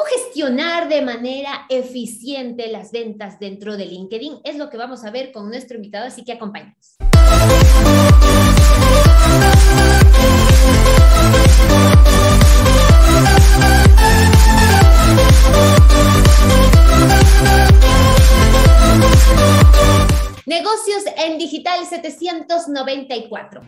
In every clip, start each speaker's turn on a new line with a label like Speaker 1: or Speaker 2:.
Speaker 1: ¿Cómo gestionar de manera eficiente las ventas dentro de LinkedIn? Es lo que vamos a ver con nuestro invitado, así que acompáñanos. Negocios en Digital 794.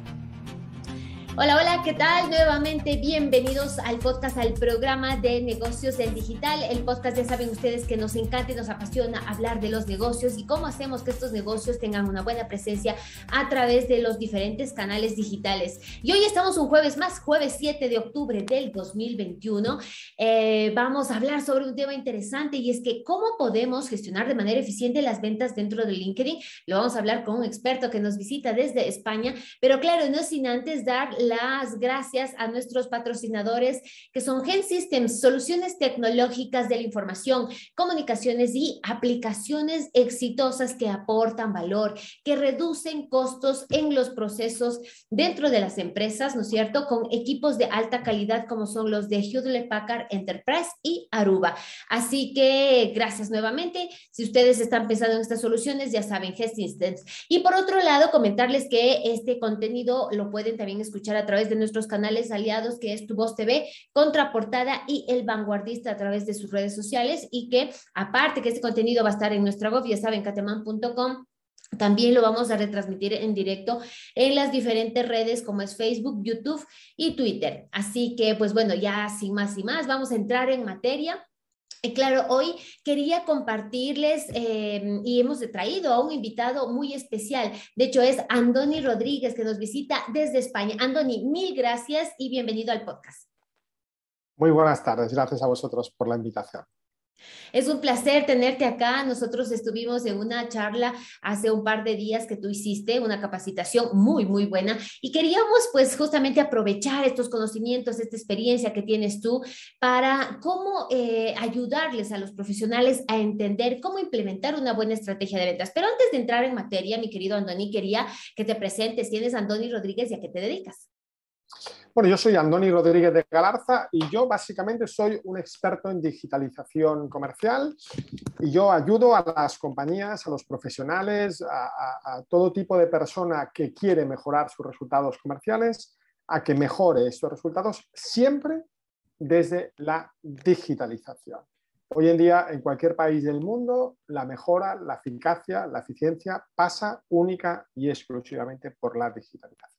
Speaker 1: Hola, hola, ¿qué tal? Nuevamente bienvenidos al podcast, al programa de negocios en digital. El podcast ya saben ustedes que nos encanta y nos apasiona hablar de los negocios y cómo hacemos que estos negocios tengan una buena presencia a través de los diferentes canales digitales. Y hoy estamos un jueves más, jueves 7 de octubre del 2021. Eh, vamos a hablar sobre un tema interesante y es que cómo podemos gestionar de manera eficiente las ventas dentro de LinkedIn. Lo vamos a hablar con un experto que nos visita desde España, pero claro, no sin antes dar las gracias a nuestros patrocinadores que son Gen Systems, soluciones tecnológicas de la información, comunicaciones y aplicaciones exitosas que aportan valor, que reducen costos en los procesos dentro de las empresas, ¿no es cierto? Con equipos de alta calidad como son los de Hewlett Packard Enterprise y Aruba. Así que gracias nuevamente. Si ustedes están pensando en estas soluciones, ya saben, Gen Systems. Y por otro lado, comentarles que este contenido lo pueden también escuchar a través de nuestros canales aliados, que es Tu Voz TV, Contraportada y El Vanguardista a través de sus redes sociales y que aparte que este contenido va a estar en nuestra web, ya saben, cateman.com, también lo vamos a retransmitir en directo en las diferentes redes como es Facebook, YouTube y Twitter. Así que, pues bueno, ya sin más y más, vamos a entrar en materia. Y claro, hoy quería compartirles em, y hemos traído a un invitado muy especial. De hecho, es Andoni Rodríguez que nos visita desde España. Andoni, mil gracias y bienvenido al podcast.
Speaker 2: Muy buenas tardes. Gracias a vosotros por la invitación.
Speaker 1: Es un placer tenerte acá. Nosotros estuvimos en una charla hace un par de días que tú hiciste, una capacitación muy, muy buena y queríamos pues justamente aprovechar estos conocimientos, esta experiencia que tienes tú para cómo eh, ayudarles a los profesionales a entender cómo implementar una buena estrategia de ventas. Pero antes de entrar en materia, mi querido Andoni, quería que te presentes. ¿Tienes Andoni Rodríguez y a qué te dedicas?
Speaker 2: Bueno, yo soy Andoni Rodríguez de Galarza y yo básicamente soy un experto en digitalización comercial y yo ayudo a las compañías, a los profesionales, a, todo tipo de persona que quiere mejorar sus resultados comerciales, a que mejore estos resultados siempre desde la digitalización. Hoy en día, en cualquier país del mundo, la mejora, la eficacia, la eficiencia pasa única y exclusivamente por la digitalización.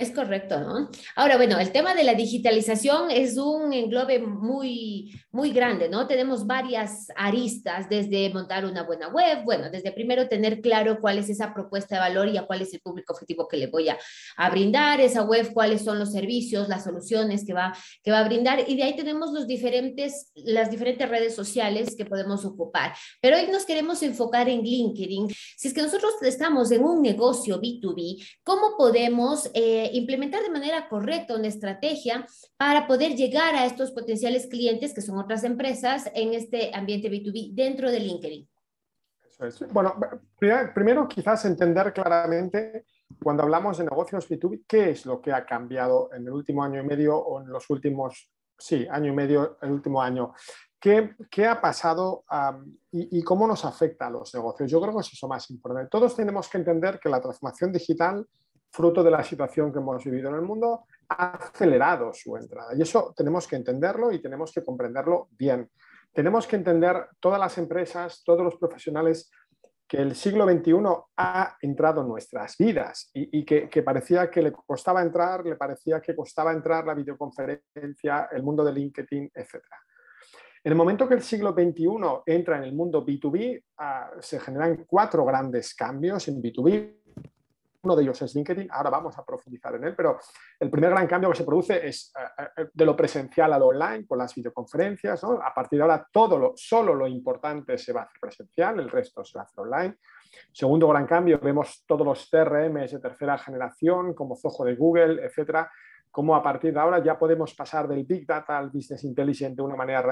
Speaker 1: Es correcto, ¿no? Ahora, bueno, el tema de la digitalización es un englobe muy, muy grande, ¿no? Tenemos varias aristas, desde montar una buena web, bueno, desde primero tener claro cuál es esa propuesta de valor y a cuál es el público objetivo que le voy a, a brindar esa web, cuáles son los servicios, las soluciones que va, que va a brindar, y de ahí tenemos los diferentes, las diferentes redes sociales que podemos ocupar. Pero hoy nos queremos enfocar en LinkedIn. Si es que nosotros estamos en un negocio B2B, ¿cómo podemos... Eh, implementar de manera correcta una estrategia para poder llegar a estos potenciales clientes, que son otras empresas, en este ambiente B2B dentro de LinkedIn.
Speaker 2: Bueno, primero quizás entender claramente cuando hablamos de negocios B2B, qué es lo que ha cambiado en el último año y medio o en los últimos, sí, año y medio, el último año. ¿Qué, qué ha pasado y, y, cómo nos afecta a los negocios? Yo creo que es eso más importante. Todos tenemos que entender que la transformación digital fruto de la situación que hemos vivido en el mundo, ha acelerado su entrada. Y eso tenemos que entenderlo y tenemos que comprenderlo bien. Tenemos que entender todas las empresas, todos los profesionales, que el siglo XXI ha entrado en nuestras vidas y, que, parecía que le costaba entrar, le parecía que costaba entrar la videoconferencia, el mundo de LinkedIn, etc. En el momento que el siglo XXI entra en el mundo B2B, ah, se generan cuatro grandes cambios en B2B. Uno de ellos es LinkedIn, ahora vamos a profundizar en él, pero el primer gran cambio que se produce es eh, eh, de lo presencial a lo online, con las videoconferencias. A partir de ahora, todo lo, solo lo importante se va a hacer presencial, el resto se va a hacer online. Segundo gran cambio, vemos todos los CRMs de tercera generación, como Zoho de Google, etcétera, como a partir de ahora ya podemos pasar del Big Data al Business Intelligence de una manera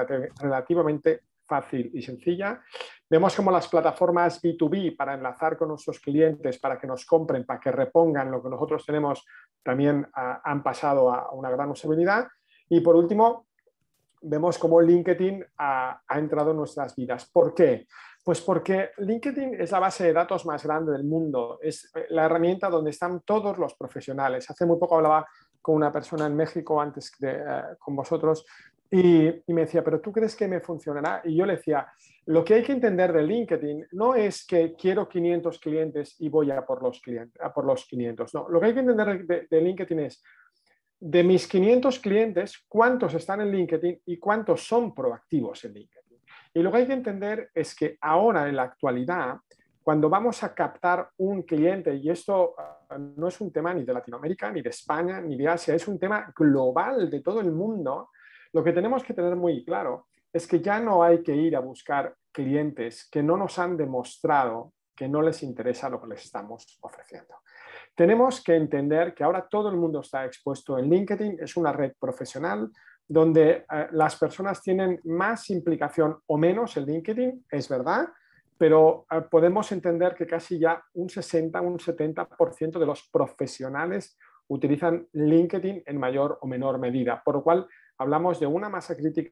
Speaker 2: relativamente fácil y sencilla. Vemos como las plataformas B2B para enlazar con nuestros clientes, para que nos compren, para que repongan lo que nosotros tenemos, también ah, han pasado a una gran usabilidad. Y por último, vemos cómo LinkedIn ha, entrado en nuestras vidas. ¿Por qué? Pues porque LinkedIn es la base de datos más grande del mundo, es eh, la herramienta donde están todos los profesionales. Hace muy poco hablaba con una persona en México antes eh, con vosotros y, y, me decía, pero ¿tú crees que me funcionará? Y yo le decía, lo que hay que entender de LinkedIn no es que quiero 500 clientes y voy a por los, clientes, a por los 500. No, lo que hay que entender de, de LinkedIn es de mis 500 clientes, cuántos están en LinkedIn y cuántos son proactivos en LinkedIn. Y lo que hay que entender es que ahora, en la actualidad, cuando vamos a captar un cliente, y esto ah, no es un tema ni de Latinoamérica, ni de España, ni de Asia, es un tema global de todo el mundo, lo que tenemos que tener muy claro es que ya no hay que ir a buscar clientes que no nos han demostrado que no les interesa lo que les estamos ofreciendo. Tenemos que entender que ahora todo el mundo está expuesto en LinkedIn, es una red profesional donde eh, las personas tienen más implicación o menos en LinkedIn, es verdad, pero eh, podemos entender que casi ya un 60, un 70% de los profesionales utilizan LinkedIn en mayor o menor medida, por lo cual hablamos de una masa crítica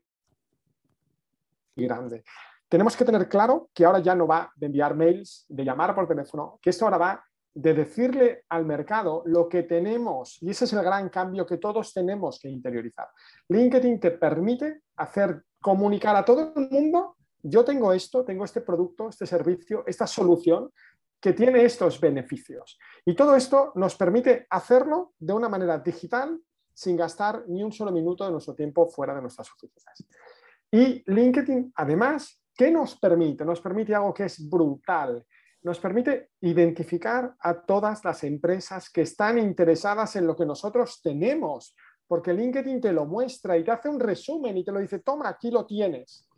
Speaker 2: grande. Tenemos que tener claro que ahora ya no va de enviar mails, de llamar por teléfono, que esto ahora va de decirle al mercado lo que tenemos, y ese es el gran cambio que todos tenemos que interiorizar. LinkedIn te permite hacer comunicar a todo el mundo, yo tengo esto, tengo este producto, este servicio, esta solución que tiene estos beneficios. Y todo esto nos permite hacerlo de una manera digital sin gastar ni un solo minuto de nuestro tiempo fuera de nuestras oficinas. Y LinkedIn, además, ¿qué nos permite? Nos permite algo que es brutal, nos permite identificar a todas las empresas que están interesadas en lo que nosotros tenemos, porque LinkedIn te lo muestra y te hace un resumen y te lo dice, toma, aquí lo tienes.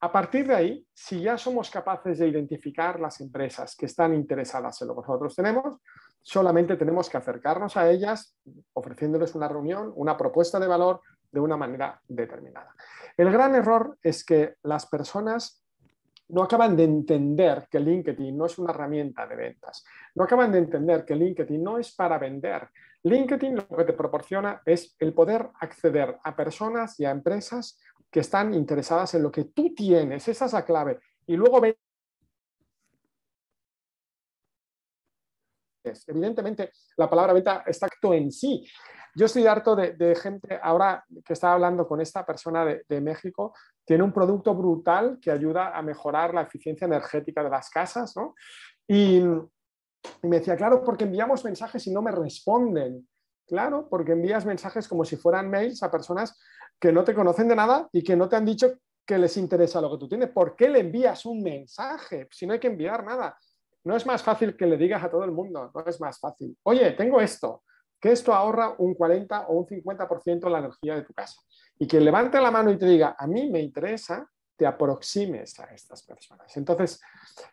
Speaker 2: A partir de ahí, si ya somos capaces de identificar las empresas que están interesadas en lo que nosotros tenemos, solamente tenemos que acercarnos a ellas ofreciéndoles una reunión, una propuesta de valor de una manera determinada. El gran error es que las personas no acaban de entender que LinkedIn no es una herramienta de ventas. No acaban de entender que LinkedIn no es para vender. LinkedIn lo que te proporciona es el poder acceder a personas y a empresas que están interesadas en lo que tú tienes. Esa es la clave. Y luego Evidentemente, la palabra venta está acto en sí. Yo estoy harto de, gente, ahora que estaba hablando con esta persona de, México, tiene un producto brutal que ayuda a mejorar la eficiencia energética de las casas, ¿no? Y, me decía, claro, porque enviamos mensajes y no me responden. Claro, porque envías mensajes como si fueran mails a personas que no te conocen de nada y que no te han dicho que les interesa lo que tú tienes. ¿Por qué le envías un mensaje si no hay que enviar nada? No es más fácil que le digas a todo el mundo, no es más fácil. Oye, tengo esto, que esto ahorra un 40 o un 50% de la energía de tu casa. Y que levante la mano y te diga, a mí me interesa, te aproximes a estas personas. Entonces,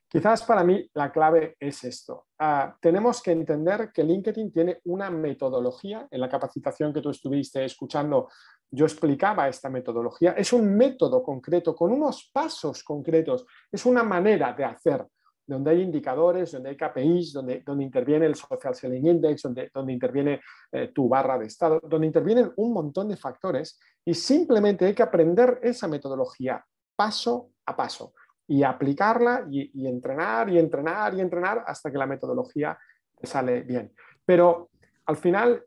Speaker 2: quizás para mí la clave es esto. Ah, tenemos que entender que LinkedIn tiene una metodología. En la capacitación que tú estuviste escuchando, yo explicaba esta metodología. Es un método concreto, con unos pasos concretos. Es una manera de hacer donde hay indicadores, donde hay KPIs, donde, donde interviene el Social Selling Index, donde, donde interviene eh, tu barra de estado, donde intervienen un montón de factores y simplemente hay que aprender esa metodología paso a paso y aplicarla y, entrenar y entrenar y entrenar hasta que la metodología te sale bien. Pero al final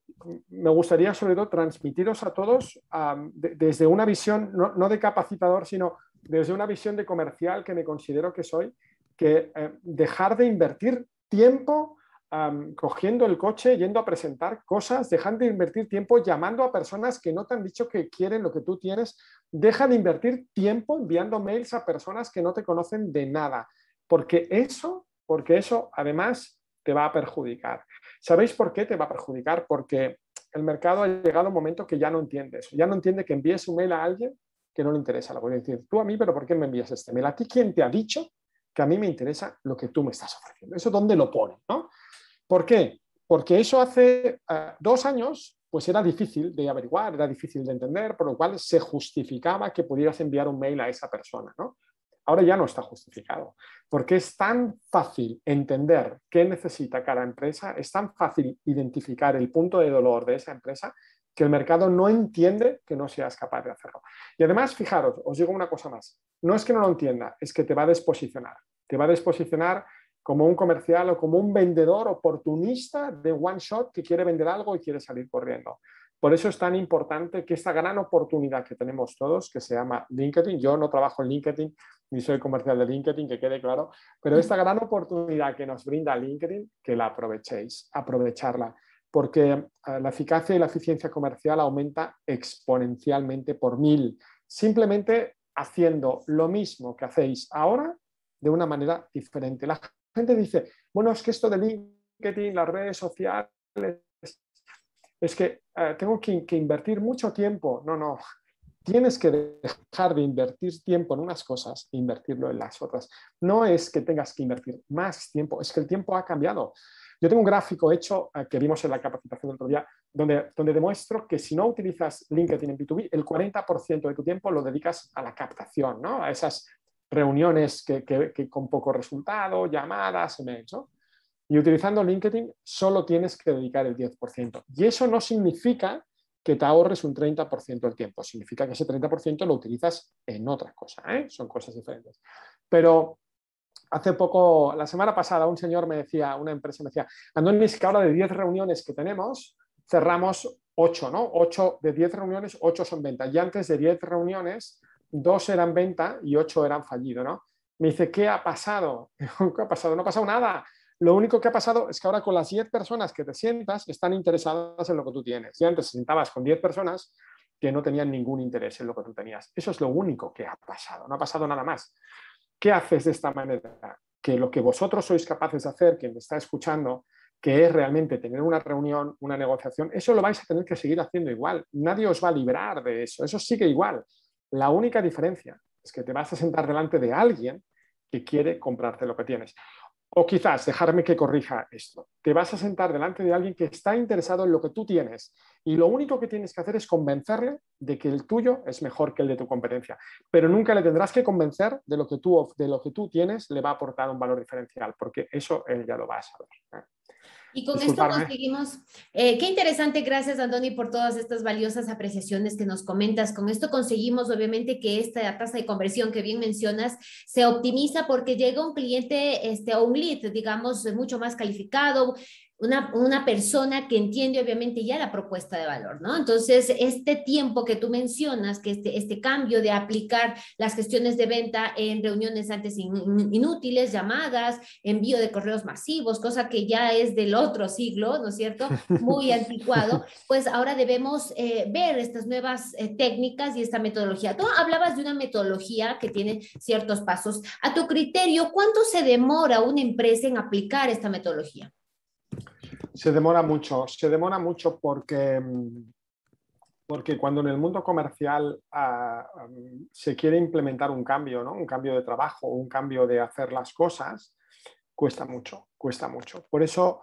Speaker 2: me gustaría sobre todo transmitiros a todos desde una visión, no, no de capacitador, sino desde una visión de comercial que me considero que soy, que eh, dejar de invertir tiempo cogiendo el coche, yendo a presentar cosas, dejar de invertir tiempo llamando a personas que no te han dicho que quieren lo que tú tienes, deja de invertir tiempo enviando mails a personas que no te conocen de nada, porque eso, porque eso además te va a perjudicar. ¿Sabéis por qué te va a perjudicar? Porque el mercado ha llegado a un momento que ya no entiende eso, ya no entiende que envíes un mail a alguien que no le interesa. Lo voy a decir, tú a mí, pero ¿por qué me envías este mail? ¿A ti quién te ha dicho que a mí me interesa lo que tú me estás ofreciendo. ¿Eso dónde lo pone? ¿no? ¿Por qué? Porque eso hace eh, dos años pues era difícil de averiguar, era difícil de entender, por lo cual se justificaba que pudieras enviar un mail a esa persona. ¿no? Ahora ya no está justificado, porque es tan fácil entender qué necesita cada empresa, es tan fácil identificar el punto de dolor de esa empresa, que el mercado no entiende que no seas capaz de hacerlo. Y además, fijaros, os digo una cosa más, no es que no lo entienda, es que te va a desposicionar, te va a desposicionar como un comercial o como un vendedor oportunista de one shot que quiere vender algo y quiere salir corriendo. Por eso es tan importante que esta gran oportunidad que tenemos todos, que se llama LinkedIn, yo no trabajo en LinkedIn ni soy comercial de LinkedIn, que quede claro, pero esta gran oportunidad que nos brinda LinkedIn, que la aprovechéis, aprovecharla, porque eh, la eficacia y la eficiencia comercial aumenta exponencialmente por mil, simplemente haciendo lo mismo que hacéis ahora de una manera diferente. La gente dice, bueno, es que esto de LinkedIn, las redes sociales, es que eh, tengo que, invertir mucho tiempo. No, no, tienes que dejar de invertir tiempo en unas cosas e invertirlo en las otras. No es que tengas que invertir más tiempo, es que el tiempo ha cambiado. Yo tengo un gráfico hecho eh, que vimos en la capacitación del otro día, donde, donde demuestro que si no utilizas LinkedIn en B2B, el 40% de tu tiempo lo dedicas a la captación, ¿no? a esas reuniones que, con poco resultado, llamadas, emails. ¿no? Y utilizando LinkedIn solo tienes que dedicar el 10%. Y eso no significa que te ahorres un 30% del tiempo, significa que ese 30% lo utilizas en otra cosa, ¿eh? son cosas diferentes. Pero hace poco, la semana pasada, un señor me decía, una empresa me decía, Andoni, que ahora de 10 reuniones que tenemos, cerramos 8, ¿no? 8 de 10 reuniones, 8 son venta. Y antes de 10 reuniones, 2 eran venta y 8 eran fallido, ¿no? Me dice, ¿qué ha pasado? ¿Qué ha pasado? No ha pasado nada. Lo único que ha pasado es que ahora con las 10 personas que te sientas están interesadas en lo que tú tienes. Y antes te sentabas con 10 personas que no tenían ningún interés en lo que tú tenías. Eso es lo único que ha pasado, no ha pasado nada más. ¿Qué haces de esta manera? Que lo que vosotros sois capaces de hacer, quien me está escuchando, que es realmente tener una reunión, una negociación, eso lo vais a tener que seguir haciendo igual. Nadie os va a librar de eso, eso sigue igual. La única diferencia es que te vas a sentar delante de alguien que quiere comprarte lo que tienes. O quizás, dejarme que corrija esto, te vas a sentar delante de alguien que está interesado en lo que tú tienes y lo único que tienes que hacer es convencerle de que el tuyo es mejor que el de tu competencia, pero nunca le tendrás que convencer de lo que tú, de lo que tú tienes le va a aportar un valor diferencial, porque eso él ya lo va a saber. ¿eh?
Speaker 1: Y con esto conseguimos, eh, qué interesante, gracias Andoni por todas estas valiosas apreciaciones que nos comentas. Con esto conseguimos obviamente que esta tasa de conversión que bien mencionas se optimiza porque llega un cliente este, o un lead, digamos, mucho más calificado, una, persona que entiende obviamente ya la propuesta de valor, ¿no? Entonces, este tiempo que tú mencionas, que este, este cambio de aplicar las gestiones de venta en reuniones antes inútiles, llamadas, envío de correos masivos, cosa que ya es del otro siglo, ¿no es cierto? Muy anticuado, pues ahora debemos eh, ver estas nuevas eh, técnicas y esta metodología. Tú hablabas de una metodología que tiene ciertos pasos. A tu criterio, ¿cuánto se demora una empresa en aplicar esta metodología?
Speaker 2: Se demora mucho, se demora mucho porque, mm, porque cuando en el mundo comercial ah, mm, se quiere implementar un cambio, ¿no? un cambio de trabajo, un cambio de hacer las cosas, cuesta mucho, cuesta mucho. Por eso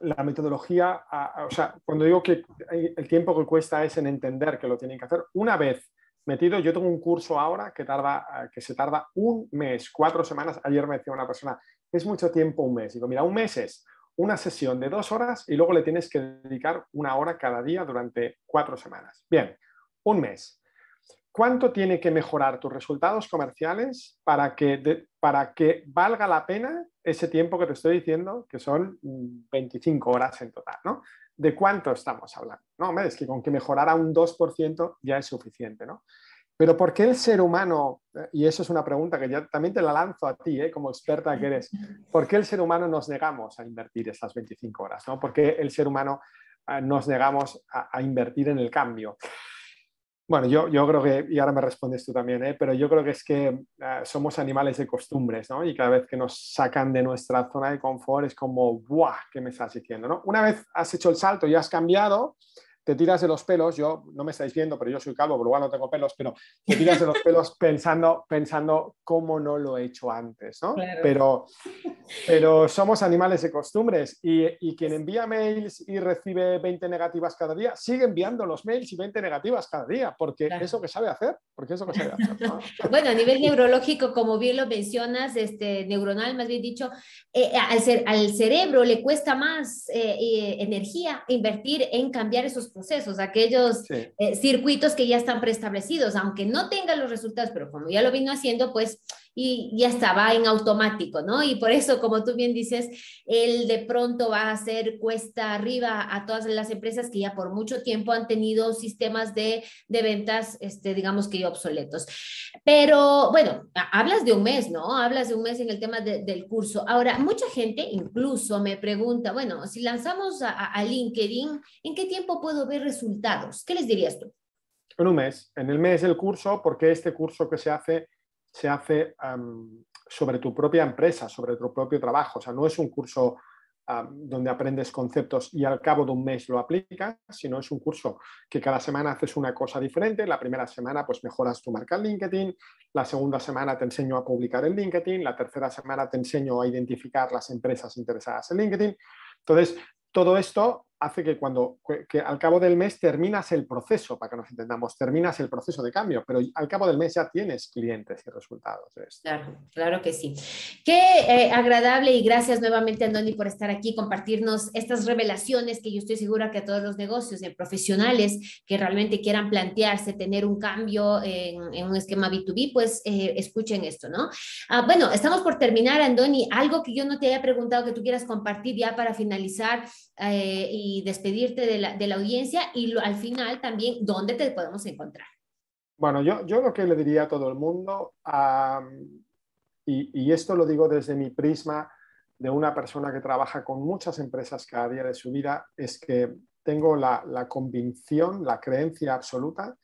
Speaker 2: la metodología, ah, ah, o sea, cuando digo que el tiempo que cuesta es en entender que lo tienen que hacer, una vez metido, yo tengo un curso ahora que, tarda, que se tarda un mes, cuatro semanas. Ayer me decía una persona, es mucho tiempo un mes. Digo, mira, un mes es una sesión de dos horas y luego le tienes que dedicar una hora cada día durante cuatro semanas. Bien, un mes. ¿Cuánto tiene que mejorar tus resultados comerciales para que, para que valga la pena ese tiempo que te estoy diciendo, que son 25 horas en total? ¿no? ¿De cuánto estamos hablando? No, es que con que mejorara un 2% ya es suficiente. ¿no? Pero ¿por qué el ser humano, y eso es una pregunta que ya también te la lanzo a ti, ¿eh? como experta que eres, ¿por qué el ser humano nos negamos a invertir esas 25 horas? ¿no? ¿Por qué el ser humano eh, nos negamos a, invertir en el cambio? Bueno, yo, yo creo que, y ahora me respondes tú también, ¿eh? pero yo creo que es que eh, somos animales de costumbres, ¿no? Y cada vez que nos sacan de nuestra zona de confort es como, ¡buah! ¿Qué me estás diciendo? ¿no? Una vez has hecho el salto y has cambiado, te tiras de los pelos, yo no me estáis viendo, pero yo soy calvo, por lo cual no tengo pelos, pero te tiras de los pelos pensando, pensando cómo no lo he hecho antes, ¿no? Pero, pero somos animales de costumbres y, y, quien envía mails y recibe 20 negativas cada día, sigue enviando los mails y 20 negativas cada día, porque eso que sabe hacer, porque eso que sabe hacer.
Speaker 1: bueno, a nivel neurológico, como bien lo mencionas, este, neuronal, más bien dicho, eh, al, ser, al cerebro le cuesta más eh, eh, energía invertir en cambiar esos procesos, aquellos eh, circuitos que ya están preestablecidos, aunque no tengan los resultados, pero como ya lo vino haciendo, pues y ya estaba en automático, ¿no? Y por eso, como tú bien dices, él de pronto va a hacer cuesta arriba a todas las empresas que ya por mucho tiempo han tenido sistemas de, de ventas, este, digamos que obsoletos. Pero bueno, hablas de un mes, ¿no? Hablas de un mes en el tema del curso. Ahora, mucha gente incluso me pregunta, bueno, si lanzamos a, a LinkedIn, ¿en qué tiempo puedo ver resultados? ¿Qué les dirías tú?
Speaker 2: En un mes, en el mes del curso, porque este curso que se hace se hace sobre tu propia empresa, sobre tu propio trabajo. O sea, no es un curso donde aprendes conceptos y al cabo de un mes lo aplicas, sino es un curso que cada semana haces una cosa diferente. La primera semana pues mejoras tu marca en LinkedIn, la segunda semana te enseño a publicar en LinkedIn, la tercera semana te enseño a identificar las empresas interesadas en LinkedIn. Entonces, todo esto hace que cuando que al cabo del mes terminas el proceso, para que nos entendamos, terminas el proceso de cambio, pero al cabo del mes ya tienes clientes y resultados.
Speaker 1: Claro, claro que sí. Qué eh, agradable y gracias nuevamente, Andoni, por estar aquí, compartirnos estas revelaciones que yo estoy segura que a todos los negocios de profesionales que realmente quieran plantearse tener un cambio en, un esquema B2B, pues eh, escuchen esto, ¿no? Ah, bueno, estamos por terminar, Andoni. Algo que yo no te haya preguntado que tú quieras compartir ya para finalizar eh, y despedirte de la, audiencia y al final también dónde te podemos encontrar.
Speaker 2: Bueno, yo, yo lo que le diría a todo el mundo, y, y, esto lo digo desde mi prisma de una persona que trabaja con muchas empresas cada día de su vida, es que tengo la, la convicción, la creencia absoluta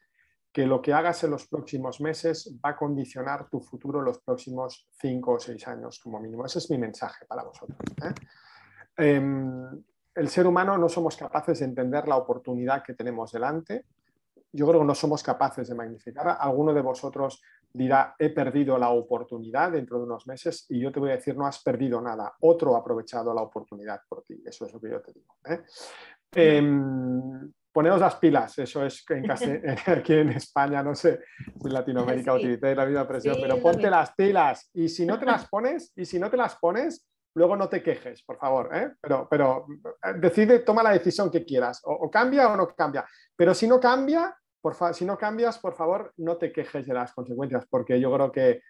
Speaker 2: que lo que hagas en los próximos meses va a condicionar tu futuro los próximos cinco o seis años como mínimo. Ese es mi mensaje para vosotros. ¿eh? Em, el ser humano no somos capaces de entender la oportunidad que tenemos delante. Yo creo que no somos capaces de magnificar. Alguno de vosotros dirá, he perdido la oportunidad dentro de unos meses y yo te voy a decir, no has perdido nada. Otro ha aprovechado la oportunidad por ti. Eso es lo que yo te digo. ¿eh? Em, poneos las pilas, eso es en aquí en España, no sé, en Latinoamérica sí. la misma presión, pero ponte las pilas y si no te las pones, y si no te las pones, luego no te quejes, por favor, ¿eh? pero, pero eh, decide, toma la decisión que quieras, o, cambia o no cambia. Pero si no cambia, por si no cambias, por favor, no te quejes de las consecuencias, porque yo creo que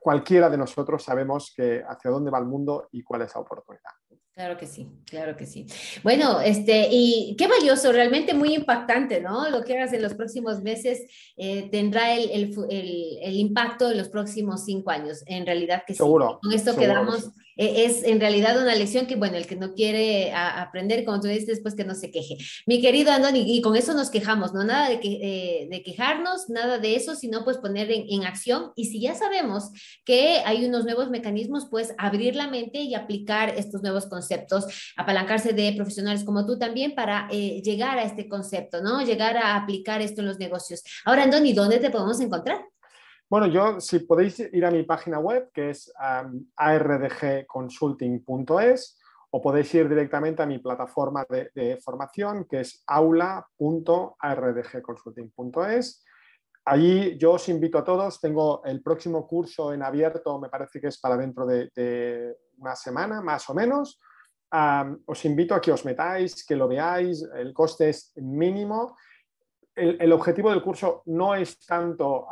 Speaker 2: cualquiera de nosotros sabemos que hacia dónde va el mundo y cuál es la oportunidad.
Speaker 1: Claro que sí, claro que sí. Bueno, este, y qué valioso, realmente muy impactante, ¿no? Lo que hagas en los próximos meses eh, tendrá el, el, el, impacto en los próximos cinco años. En realidad que
Speaker 2: seguro,
Speaker 1: sí. Con esto quedamos es en realidad una lección que, bueno, el que no quiere aprender, como tú dices, después que no se queje. Mi querido Andoni, y con eso nos quejamos, ¿no? Nada de, que, eh, de quejarnos, nada de eso, sino pues poner en, acción. Y si ya sabemos que hay unos nuevos mecanismos, pues abrir la mente y aplicar estos nuevos conceptos, apalancarse de profesionales como tú también para eh, llegar a este concepto, ¿no? Llegar a aplicar esto en los negocios. Ahora, Andoni, ¿dónde te podemos encontrar?
Speaker 2: Bueno, yo, si podéis ir a mi página web, que es ardgconsulting.es, o podéis ir directamente a mi plataforma de, formación, que es aula.ardgconsulting.es. Allí yo os invito a todos, tengo el próximo curso en abierto, me parece que es para dentro de, una semana, más o menos. os invito a que os metáis, que lo veáis, el coste es mínimo. El, objetivo del curso no es tanto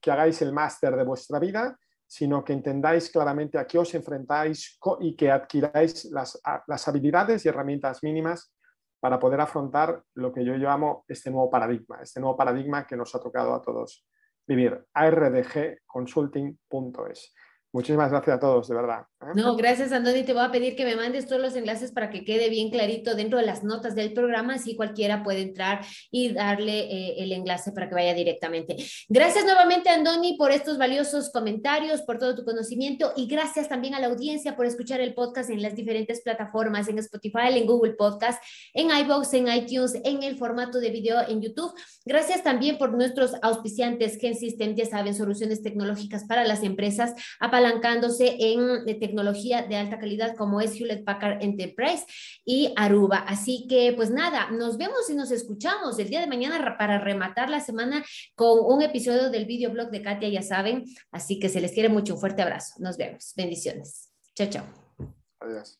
Speaker 2: que hagáis el máster de vuestra vida, sino que entendáis claramente a qué os enfrentáis y que adquiráis las, las habilidades y herramientas mínimas para poder afrontar lo que yo llamo este nuevo paradigma, este nuevo paradigma que nos ha tocado a todos vivir, ardgconsulting.es. Muchísimas gracias a todos, de verdad.
Speaker 1: ¿eh? No, gracias, Andoni. Te voy a pedir que me mandes todos los enlaces para que quede bien clarito dentro de las notas del programa, así cualquiera puede entrar y darle eh, el enlace para que vaya directamente. Gracias nuevamente, Andoni, por estos valiosos comentarios, por todo tu conocimiento y gracias también a la audiencia por escuchar el podcast en las diferentes plataformas, en Spotify, en Google Podcast, en iVoox, en iTunes, en el formato de video en YouTube. Gracias también por nuestros auspiciantes, Gen System, ya saben, soluciones tecnológicas para las empresas, apalancándose en eh, tecnología de alta calidad como es Hewlett Packard Enterprise y Aruba. Así que pues nada, nos vemos y nos escuchamos el día de mañana para rematar la semana con un episodio del videoblog de Katia, ya saben. Así que se les quiere mucho, un fuerte abrazo. Nos vemos. Bendiciones. Chao, chao.
Speaker 2: Adiós.